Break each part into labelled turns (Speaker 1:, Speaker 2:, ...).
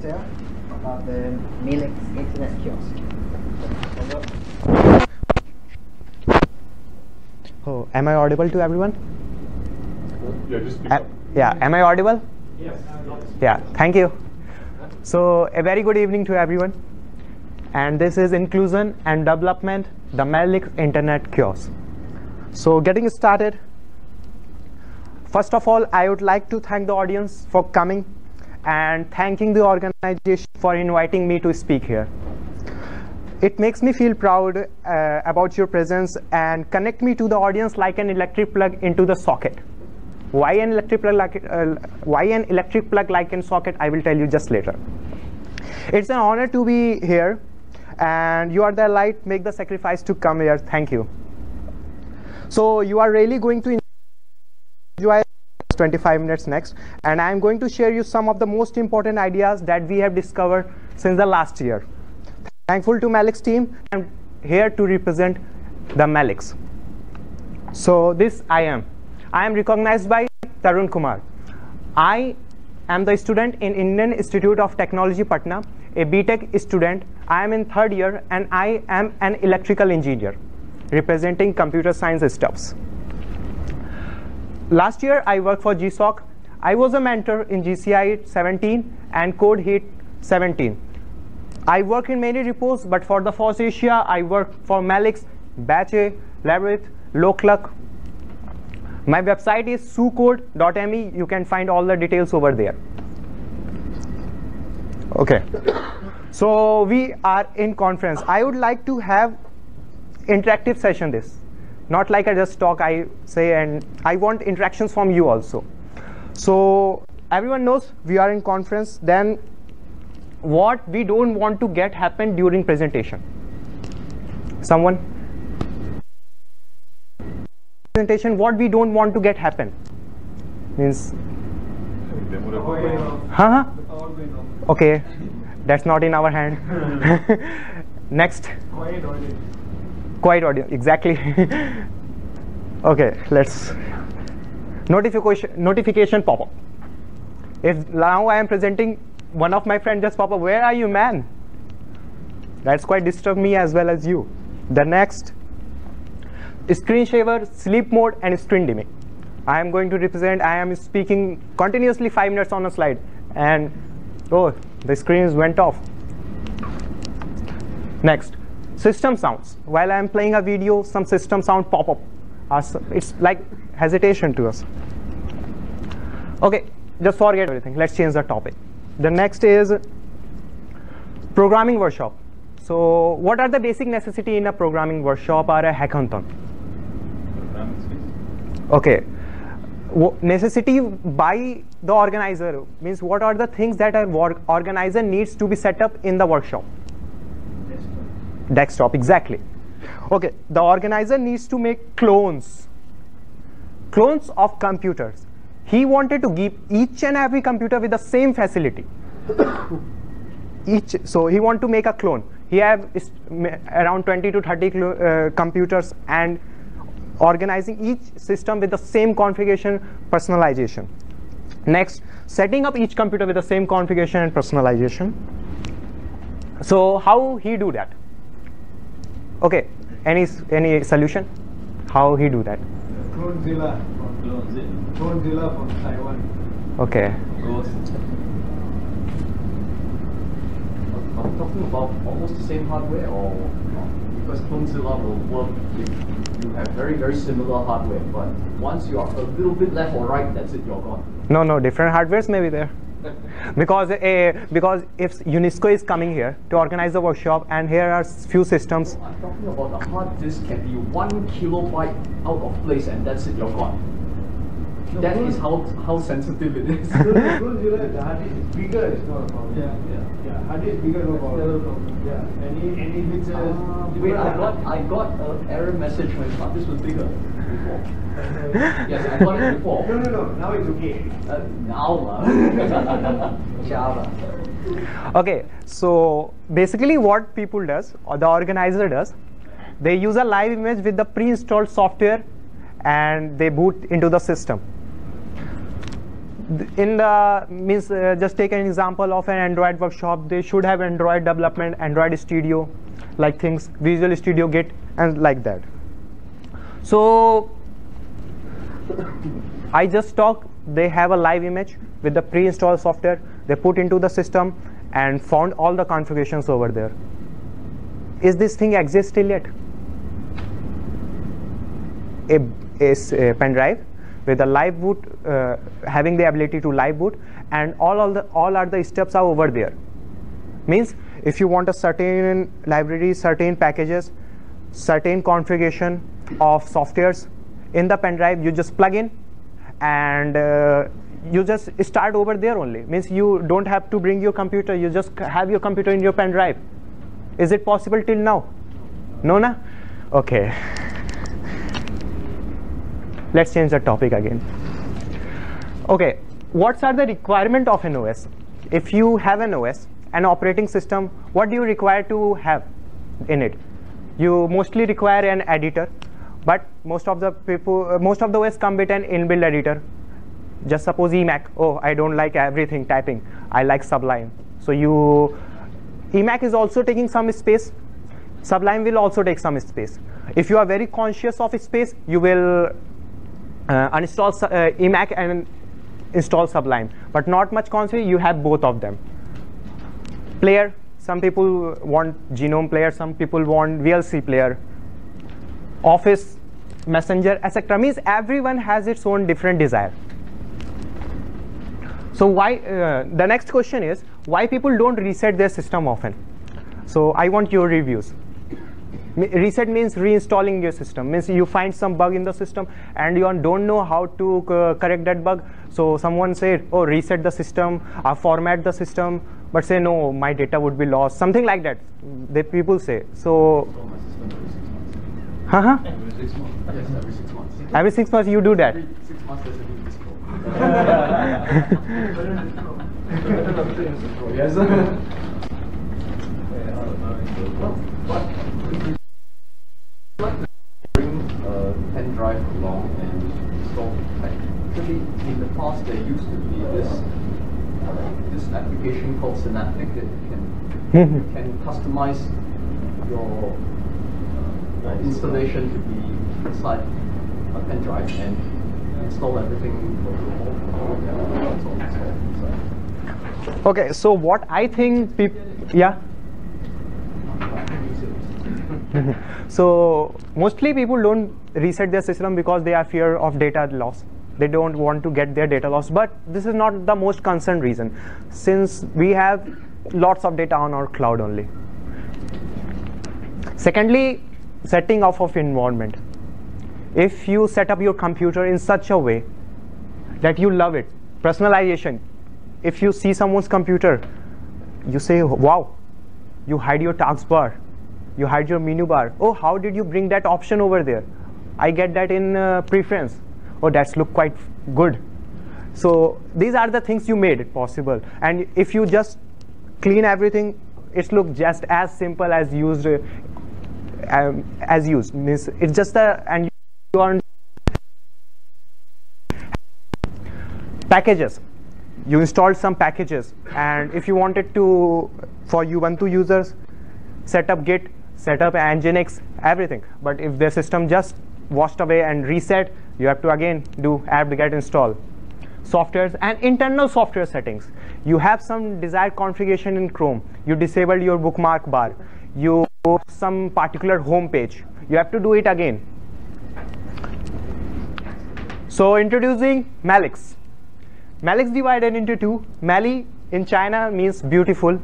Speaker 1: detail about the Meilix Internet Kiosk.
Speaker 2: Oh, am I audible to everyone?
Speaker 3: Yeah, just speak
Speaker 2: Uh,
Speaker 3: up.
Speaker 2: yeah, am I audible?
Speaker 3: Yes.
Speaker 2: Yeah, thank you. So, a very good evening to everyone. And this is Inclusion and Development, the Meilix Internet Kiosk. So, getting started, first of all, I would like to thank the audience for coming and thanking the organization for inviting me to speak here. It makes me feel proud uh, about your presence and connect me to the audience like an electric plug into the socket. Why an electric plug like uh, why an electric plug like in socket? I will tell you just later. It's an honor to be here, and you are the light. Make the sacrifice to come here. Thank you. So you are really going to enjoy 25 minutes next, and I am going to share you some of the most important ideas that we have discovered since the last year. Thankful to Meilix team. I'm here to represent the Meilix. So this I am. I am recognized by Tarun Kumar. I am the student in Indian Institute of Technology Patna, a BTech student. I am in third year and I am an electrical engineer representing computer science stuffs. Last year I worked for GSOC. I was a mentor in GCI 17 and Codeheat 17. I work in many repos, but for the FOSSASIA, I work for Meilix, Badgeyay, Labyrinth, Loklak. My website is sucode.me. You can find all the details over there. Okay. So we are in conference. I would like to have interactive session this. Not like I just talk, I say, and I want interactions from you also. So everyone knows we are in conference. Then what we don't want to get happen during presentation. Someone? Presentation what we don't want to get happen. Means huh okay that's not in our hand. Next quiet audio exactly. Okay let's notification notification pop up. If now i am presenting one of my friends just pop up where are you man? That's quite disturb me as well as you. The next screen saver sleep mode and screen dimming. I am going to represent i am speaking continuously five minutes on a slide and oh the screens went off. Next system sounds while i am playing a video some system sound pop up Uh, it's like hesitation to us okay just forget everything let's change the topic the next is programming workshop. So what are the basic necessity in a programming workshop or a hackathon? Okay. Necessity by the organizer means what are the things that a work organizer needs to be set up in the workshop? Desktop, exactly. Okay, the organizer needs to make clones. Clones of computers. He wanted to give each and every computer with the same facility each so he want to make a clone he have around 20 to 30 uh, computers and organizing each system with the same configuration personalization next setting up each computer with the same configuration and personalization so how he do that okay any any solution how he do that
Speaker 4: Clonezilla from Clonezilla from Taiwan.
Speaker 2: okay
Speaker 5: Are we talking about almost the same hardware or not? Because Clonezilla will work if you have very, very similar hardware, but once you are a little bit left or right, that's it, you're gone.
Speaker 2: No, no, different hardwares may be there. Because uh, because if UNESCO is coming here to organize the workshop, and here are few systems.
Speaker 5: I'm talking about a hard disk can be one kilobyte out of place and that's it, you're gone.
Speaker 4: No,
Speaker 5: That
Speaker 4: Clone-
Speaker 5: is how how sensitive it is.
Speaker 4: Clonezilla, the hard disk is bigger, it's not a problem.
Speaker 5: Yeah, yeah.
Speaker 4: Yeah, hard disk bigger, no problem. Yeah, and if, and if it's a.
Speaker 5: Ah, Wait, I got I got an error message when hard disk was bigger before. Yes, I got it before.
Speaker 4: No, no, no, now it's okay.
Speaker 5: Uh, now, uh, Java.
Speaker 2: Okay, so basically what people does or the organizer does, they use a live image with the pre-installed software, and they boot into the system. In the means uh, just take an example of an android workshop. They should have android development android studio like things visual studio git and like that. So i just talk they have a live image with the pre-installed software. They put into the system and found all the configurations over there. Is this thing exist still yet? A, a a pen drive with a live boot uh, having the ability to live boot and all, all the all are the steps are over there. Means if you want a certain library certain packages certain configuration of softwares in the pen drive you just plug in and uh, you just start over there only. Means you don't have to bring your computer you just have your computer in your pen drive. Is it possible till now? No na? Okay let's change the topic again. Okay what are the requirement of an os if you have an os an operating system what do you require to have in it? You mostly require an editor but most of the people most of the os come with an inbuilt editor. Just suppose emac. Oh i don't like everything typing. I like sublime. So you emac is also taking some space. Sublime will also take some space. If you are very conscious of space you will uninstall Su- uh, and install sublime. But not much conscious you have both of them. Player some people want GNOME player some people want vlc player. Office messenger etc means everyone has its own different desire. So why uh, the next question is why people don't reset their system often? So i want your reviews reset means reinstalling your system means you find some bug in the system and you don't know how to uh, correct that bug so someone said oh reset the system uh, format the system but say no my data would be lost something like that the people say so huh
Speaker 5: Every six months. Every six months.
Speaker 2: you do that
Speaker 5: Every six months yes. Bring a pen drive along and install. Actually, in the past there used to be this this application called Synaptic that can can customize your uh, installation to be inside a pen drive and install everything for the whole that's all installed inside.
Speaker 2: okay so what i think people yeah so mostly people don't reset their system because they are fear of data loss. They don't want to get their data lost. But this is not the most concerned reason. Since we have lots of data on our cloud only. Secondly setting off of environment. If you set up your computer in such a way that you love it personalization if you see someone's computer you say wow you hide your taskbar you hide your menu bar. Oh how did you bring that option over there? I get that in uh, preference. Oh that's look quite good. So these are the things you made it possible. And if you just clean everything it's look just as simple as used uh, um, as used. It's just a and you are packages. You installed some packages. And if you wanted to for ubuntu users set up git set up nginx everything. But if the system just washed away and reset you have to again do apt get install softwares and internal software settings. You have some desired configuration in chrome. You disabled your bookmark bar. You some particular home page. You have to do it again. So introducing Meilix. Meilix divided into two. Mali in China means beautiful,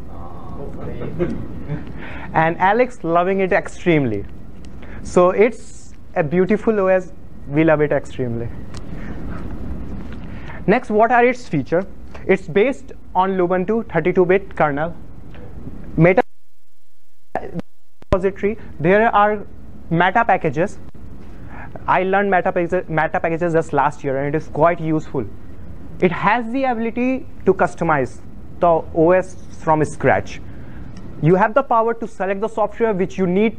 Speaker 2: and Alex loving it extremely. So it's a beautiful OS. We love it extremely. Next, what are its features? It's based on Lubuntu 32-bit kernel. Meta repository. There are meta packages. I learned meta meta packages just last year, and it is quite useful it has the ability to customize the OS from scratch. You have the power to select the software which you need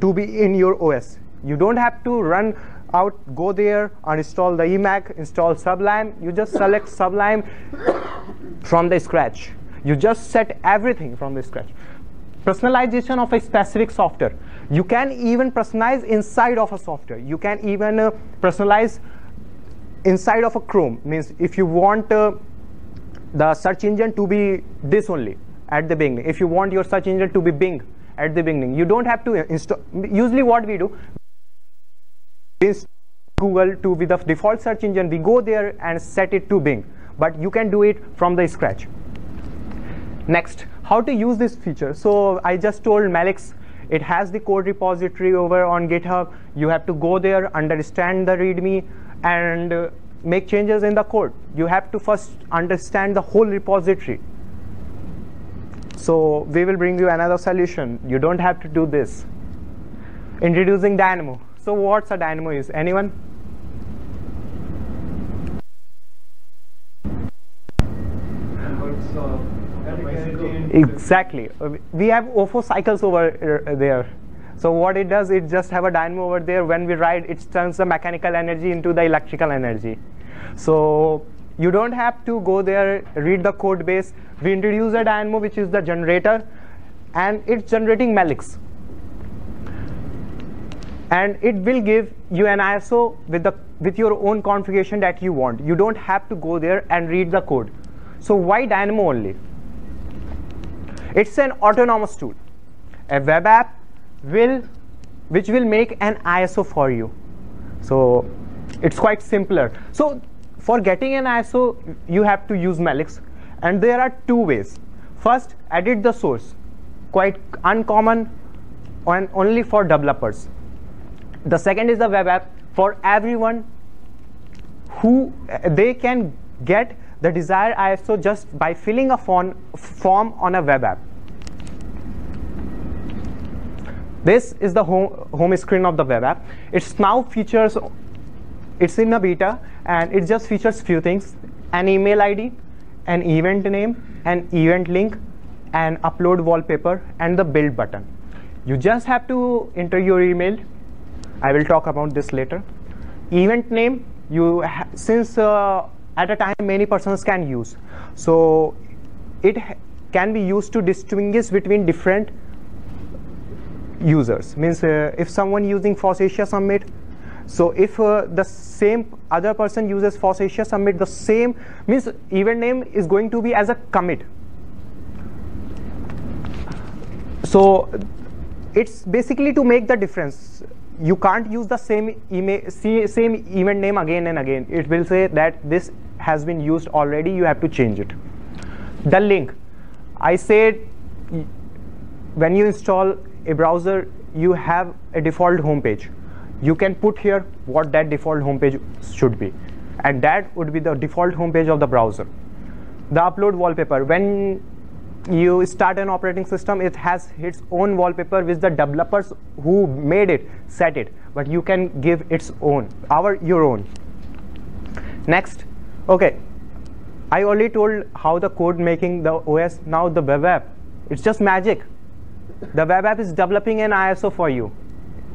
Speaker 2: to be in your OS. You don't have to run out, go there, uninstall the Emac, install Sublime. You just select Sublime from the scratch. You just set everything from the scratch. Personalization of a specific software. You can even personalize inside of a software. You can even uh, personalize inside of a Chrome. Means if you want uh, the search engine to be this only at the beginning. If you want your search engine to be Bing at the beginning, you don't have to install. Usually, what we do is Google to be the default search engine. We go there and set it to Bing, but you can do it from the scratch. Next, how to use this feature. So I just told Meilix it has the code repository over on GitHub. You have to go there, understand the README, and uh, make changes in the code. You have to first understand the whole repository. So we will bring you another solution. You don't have to do this. Introducing Dynamo. So what's a Dynamo is? Anyone? Exactly. We have OFO cycles over uh, there. So what it does, it just have a dynamo over there. When we ride, it turns the mechanical energy into the electrical energy. So you don't have to go there, read the code base. We introduce a dynamo, which is the generator, and it's generating Meilix. And it will give you an ISO with the with your own configuration that you want. You don't have to go there and read the code. So why Dynamo only? It's an autonomous tool. A web app will, which will make an ISO for you. So it's quite simpler. So for getting an ISO, you have to use Meilix, and there are two ways. First, edit the source, quite uncommon, and only for developers. The second is the web app for everyone who they can get the desired ISO just by filling a form, form on a web app. This is the home, home screen of the web app. It's now features, it's in a beta and it just features few things, an email ID, an event name, an event link, an upload wallpaper and the build button. You just have to enter your email. I will talk about this later. Event name, you since uh, at a time many persons can use. So it can be used to distinguish between different users means uh, if someone using Asia Summit so if uh, the same other person uses FOSSASIA submit the same means event name is going to be as a commit. So it's basically to make the difference. You can't use the same same event name again and again. It will say that this has been used already you have to change it. The link. I said when you install a browser you have a default homepage you can put here what that default homepage should be. And that would be the default homepage of the browser. The upload wallpaper. When you start an operating system it has its own wallpaper which the developers who made it set it. But you can give its own our your own. Next. Okay. I already told how the code making the os now the web app. It's just magic. The web app is developing an iso for you.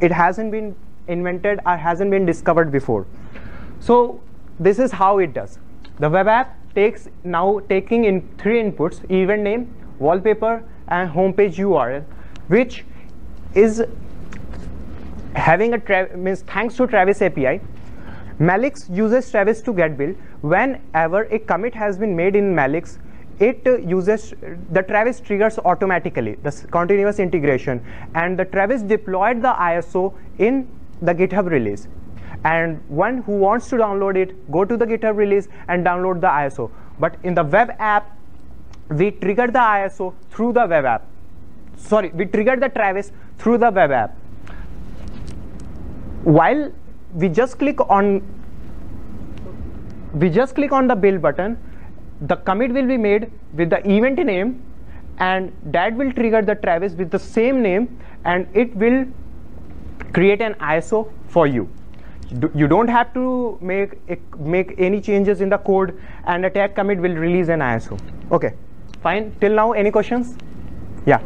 Speaker 2: It hasn't been invented or hasn't been discovered before. So this is how it does. The web app takes now taking in three inputs event name wallpaper and homepage url which is having a means thanks to travis api Meilix uses travis to get build whenever a commit has been made in Meilix it uses the travis triggers automatically the continuous integration. And the travis deployed the iso in the github release. And one who wants to download it go to the github release and download the iso but in the web app we trigger the iso through the web app. Sorry we trigger the travis through the web app. While we just click on we just click on the build button the commit will be made with the event name and that will trigger the travis with the same name and it will create an iso for you you don't have to make eh, make any changes in the code and a tag commit will release an iso okay fine till now any questions yeah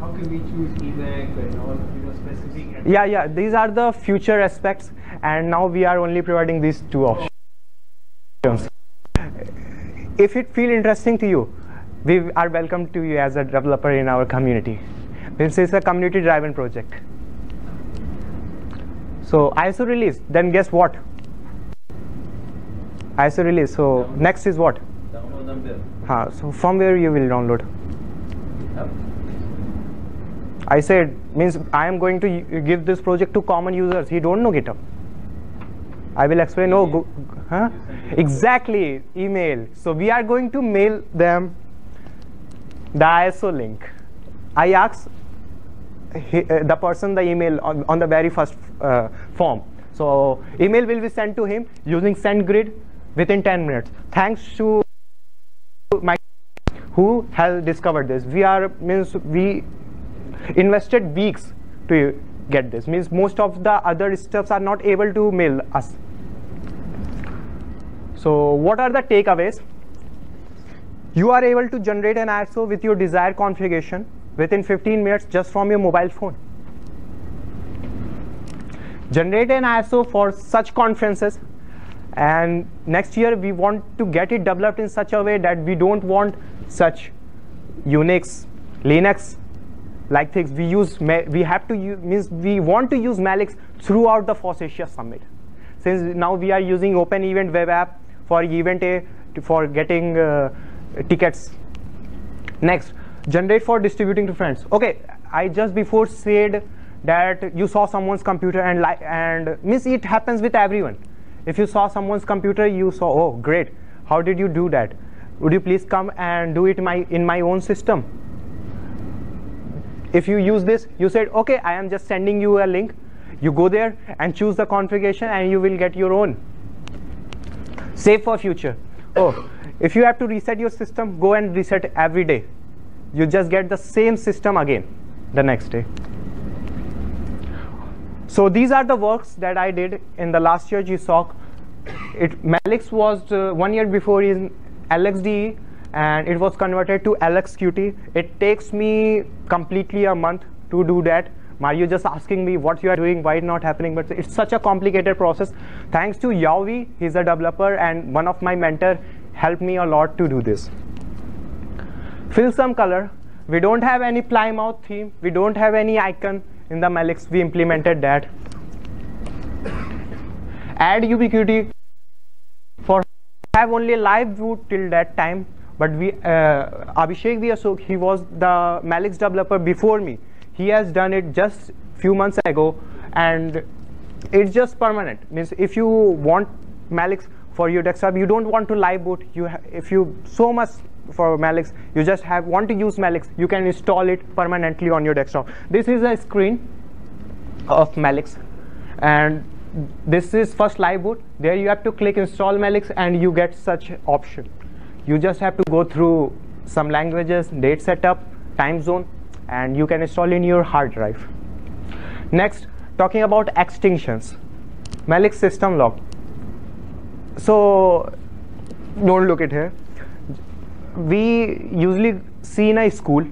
Speaker 4: How can we choose emac and all, you know, specific?
Speaker 2: Yeah, yeah, these are the future aspects, and now we are only providing these two options. If it feel interesting to you, we are welcome to you as a developer in our community. This is a community-driven project. So ISO release, then guess what? ISO release. So next is what?
Speaker 5: Download number.
Speaker 2: Huh, so from where you will download?
Speaker 5: Yep.
Speaker 2: I said means I am going to give this project to common users. He don't know GitHub. I will explain. Oh, go, huh? Exactly. Email. So we are going to mail them the ISO link. I asked the person the email on, on the very first uh, form. So email will be sent to him using SendGrid within 10 minutes. Thanks to my who has discovered this. We are means we invested weeks to get this. Means most of the other stuffs are not able to mail us. So what are the takeaways? You are able to generate an ISO with your desired configuration within 15 minutes just from your mobile phone. Generate an ISO for such conferences. And next year we want to get it developed in such a way that we don't want such Unix, Linux like things. We use we have to use means we want to use Meilix throughout the FOSSASIA Summit. Since now we are using Open Event Web App for Eventyay to, for getting uh, tickets. Next generate for distributing to friends. Okay I just before said that you saw someone's computer and like and miss it happens with everyone. If you saw someone's computer you saw oh great. How did you do that? Would you please come and do it my in my own system? If you use this you said okay i am just sending you a link. You go there and choose the configuration and you will get your own. Save for future. Oh if you have to reset your system go and reset every day you just get the same system again the next day so these are the works that I did in the last year GSOC. It Meilix was uh, one year before in LXDE and it was converted to LXQT. It takes me completely a month to do that. Mario just asking me what you are doing, why not happening, but it's such a complicated process. Thanks to Yaovi, he's a developer and one of my mentor helped me a lot to do this. Fill some color. We don't have any Plymouth theme. We don't have any icon in the Meilix. We implemented that. Add ubiquity for have only live boot till that time. But we uh, Abhishek V. Ashok, he was the Meilix developer before me. He has done it just few months ago, and it's just permanent. Means if you want Meilix for your desktop, you don't want to live boot. You if you so much for Meilix, you just have want to use Meilix, you can install it permanently on your desktop. This is a screen of Meilix, and this is first live boot. There you have to click install Meilix, and you get such option. You just have to go through some languages, date setup, time zone, and you can install in your hard drive. Next, talking about extinctions, Meilix system log. So don't look at here we usually see in a school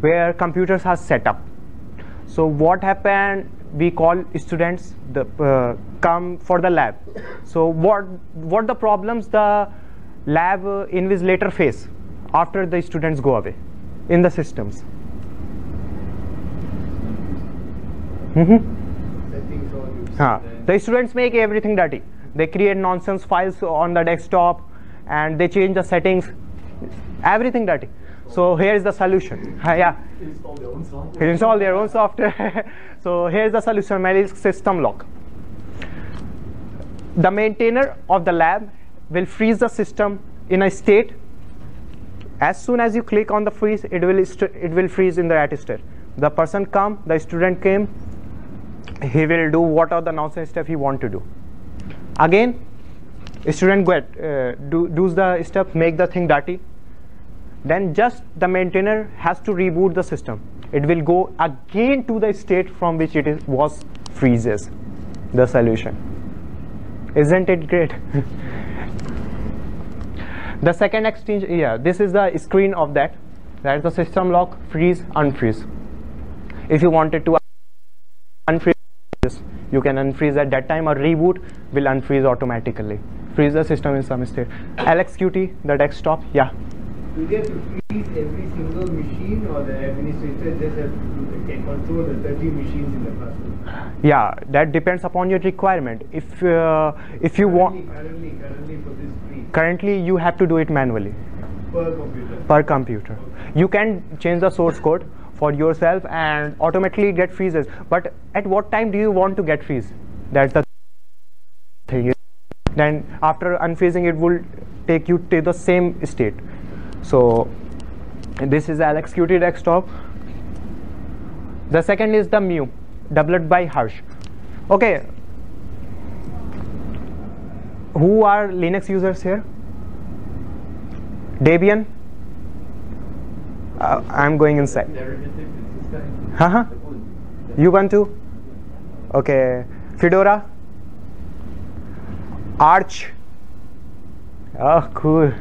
Speaker 2: where computers are set up. So what happened we call students the uh, come for the lab. So what what the problems the lab uh, invigilator face after the students go away in the systems.
Speaker 4: All you
Speaker 2: Huh. The students make everything dirty. They create nonsense files on the desktop and they change the settings, everything dirty. So here is the solution. Uh, yeah,
Speaker 5: Install their own software.
Speaker 2: install their own software. so here's the solution, Meilix system lock. The maintainer of the lab will freeze the system in a state. As soon as you click on the freeze, it will it will freeze in the state. The person come, the student came, he will do what are the nonsense stuff he want to do. Again, student get uh, do does the stuff, make the thing dirty. Then just the maintainer has to reboot the system. It will go again to the state from which it is, was freezes. The solution. Isn't it great? the second exchange, yeah, this is the screen of that. That's the system lock, freeze, unfreeze. If you wanted to unfreeze you can unfreeze at that time or reboot will unfreeze automatically. Freeze the system in some state. LXQT, the desktop, yeah.
Speaker 4: Do they have to freeze every single machine or the administrator just have to can control the 30 machines in the classroom?
Speaker 2: Yeah, that depends upon your requirement. If uh, if you want,
Speaker 4: Currently, currently, currently for this free
Speaker 2: currently you have to do it manually
Speaker 4: per computer.
Speaker 2: per computer. You can change the source code for yourself and automatically get freezes. But at what time do you want to get freeze? That's the thing. Then after unfreezing, it will take you to the same state. So this is LXQT desktop. The second is the Mu, developed by Harsh. Okay. Who are Linux users here? Debian? Uh, I'm going inside.
Speaker 5: Derivative is this guy.
Speaker 2: Haha. Ubuntu? Okay. Fedora? Arch? Oh, cool.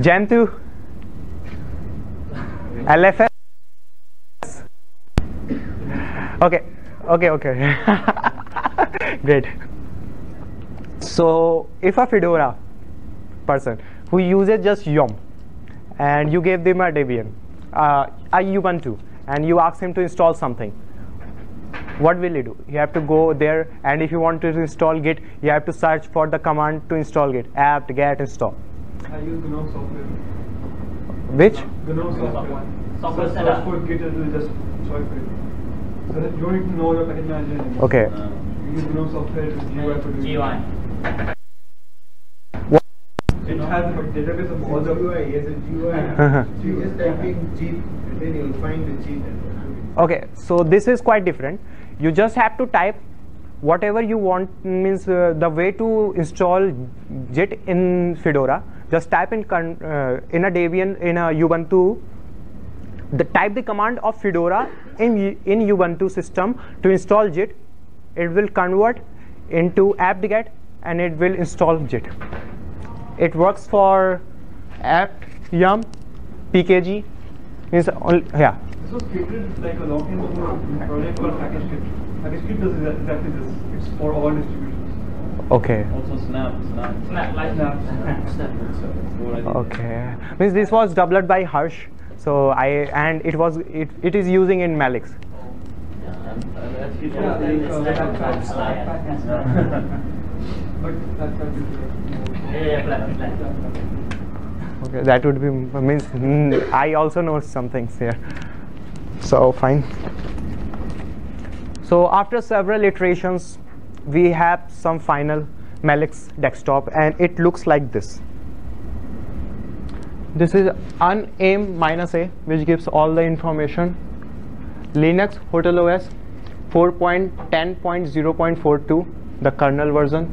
Speaker 2: Gentoo? LFS? Okay, okay, okay. Great. So, if a Fedora person who uses just Yum and you gave them a Debian, uh, a Ubuntu, and you ask him to install something, what will he do? You have to go there, and if you want to install Git, you have to search for the command to install Git, apt get install.
Speaker 4: I use GNOME software.
Speaker 2: Which?
Speaker 4: GNOME software.
Speaker 6: Software setup.
Speaker 4: just. So you don't need to know your package manager anymore.
Speaker 2: Okay.
Speaker 4: You use GNOME software to GUI
Speaker 6: GUI.
Speaker 4: It has a database of all the GUI, yes, a GUI. The
Speaker 2: Okay, so this is quite different. You just have to type whatever you want means uh, the way to install Git in Fedora. Just type in uh, in a Debian in a Ubuntu. The type the command of Fedora in in Ubuntu system to install Git. It will convert into apt-get and it will install Git. It works for apt, yum, pkg. Means only, yeah.
Speaker 4: This was created like a long time ago in a project called PackageKit. PackageKit does exa- exactly this. It's for all distributions.
Speaker 2: Okay.
Speaker 6: Also Snap. Snap. Snap. Like
Speaker 4: Snap.
Speaker 6: Snap. What I did.
Speaker 2: Okay. Means this was developed by Harsh. So I and it was it, it is using in Meilix.
Speaker 6: Yeah, I'm, I'm actually
Speaker 4: Yeah,
Speaker 6: doing
Speaker 4: like,
Speaker 6: the Snap
Speaker 4: Snap.
Speaker 6: from Snap.
Speaker 4: Snap. But that that is like
Speaker 6: Yeah, yeah, flat, flat.
Speaker 2: Okay, that would be means mm, I also know some things here. So fine. So after several iterations, we have some final Meilix desktop, and it looks like this. This is uname minus a, which gives all the information. Linux Hotel OS 4.10.0.42, the kernel version.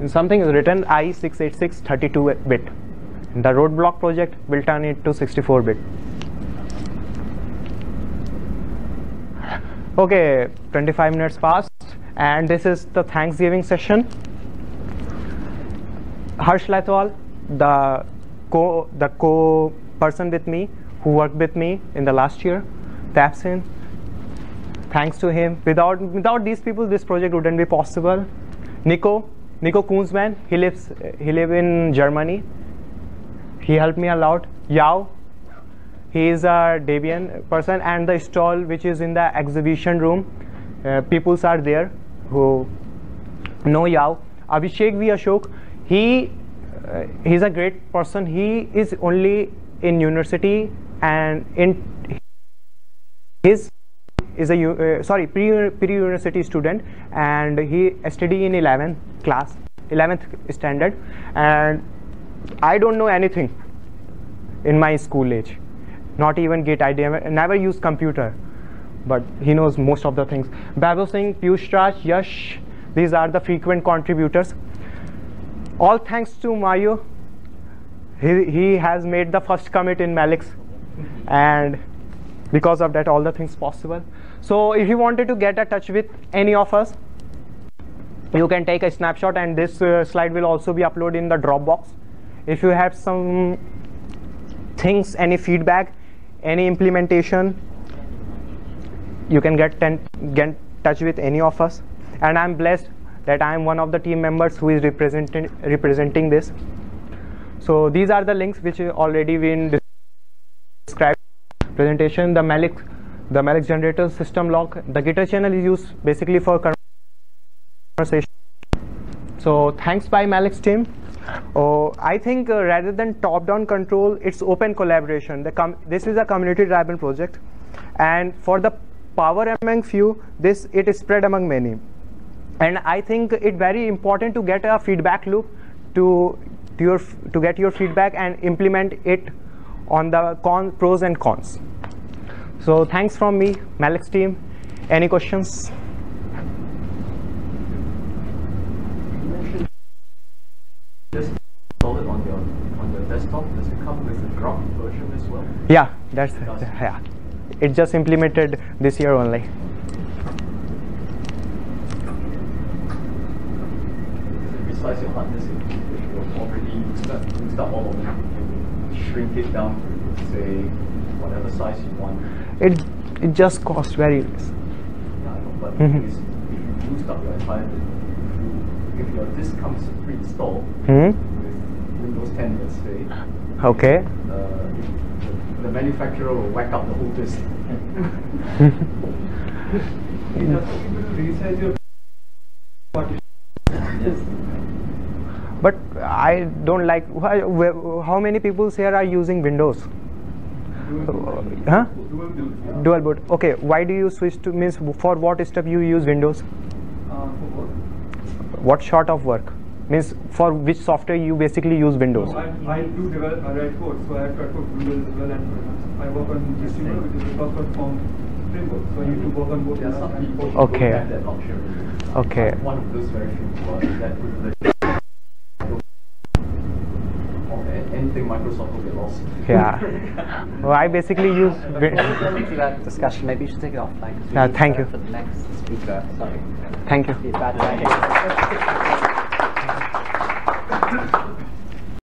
Speaker 2: And something is written i686 32 bit. The roadblock project will turn it to 64 bit. Okay, 25 minutes passed, and this is the Thanksgiving session. Harsh Latwal, the co the co person with me who worked with me in the last year, taps in. Thanks to him. Without without these people, this project wouldn't be possible. Nico, Nicco Kunzmann, he lives he live in Germany. He helped me a lot. Yao, he is a Debian person, and the stall which is in the exhibition room, uh, peoples are there who know Yao. Abhishek V. Ashok, he uh, a great person. He is only in university and in his is a uh, sorry pre pre university student and he study in 11th class 11th standard and I don't know anything in my school age not even git I never, use computer. But he knows most of the things. Babu Singh Piyush Raj Yash these are the frequent contributors. All thanks to Mayu. He, he has made the first commit in Meilix. And because of that all the things possible. So if you wanted to get a touch with any of us you can take a snapshot and this uh, slide will also be uploaded in the dropbox. If you have some things, any feedback, any implementation, you can get ten, get touch with any of us. And I'm blessed that I'm one of the team members who is representing representing this. So these are the links which already been described presentation. The Meilix the Meilix generator system log. The Gitter channel is used basically for conversation. So thanks by Meilix team. Oh, I think uh, rather than top-down control, it's open collaboration. This is a community-driven project, and for the power among few, this it is spread among many. And I think it very important to get a feedback loop to to your to get your feedback and implement it on the con pros and cons. So thanks from me, Meilix team. Any questions?
Speaker 5: You mentioned just install it on your on your desktop. Does it come with a drop version as well?
Speaker 2: Yeah, that's yeah. It just implemented this year only.
Speaker 5: Besides your hard disk, if you've already used up all of it, shrink it down to say whatever size you want.
Speaker 2: It it just costs very less.
Speaker 5: Yeah, know, but is if you up your entire disk, if, you, your disk comes pre-installed
Speaker 2: Hmm.
Speaker 5: with Windows 10, let's say,
Speaker 2: Okay.
Speaker 5: uh, the, the manufacturer will whack out the whole disk.
Speaker 4: You have to be able to resize your partition.
Speaker 6: Yes.
Speaker 2: But I don't like. Why, wh- how many people here are using Windows? Huh?
Speaker 4: Dual boot, yeah.
Speaker 2: Dual boot. Okay. Why do you switch to means for what stuff you use Windows?
Speaker 4: Uh, for what?
Speaker 2: What sort of work? Means for which software you basically use Windows?
Speaker 4: So I, I do develop, I write code, so I have to write code Windows as well and I work on Distributor, which is a cross-platform framework. So I need to work on both
Speaker 5: There are some people
Speaker 2: Okay.
Speaker 5: don't have that luxury.
Speaker 2: Okay.
Speaker 5: I'm one of those very few who are that with the or a- anything Microsoft will get lost.
Speaker 2: Yeah. well, I basically use. Win-
Speaker 1: Going to that discussion, maybe you should take it offline. 'cause we
Speaker 2: Yeah, thank you.
Speaker 1: For the next speaker, sorry.
Speaker 2: Thank you.
Speaker 1: Thank you.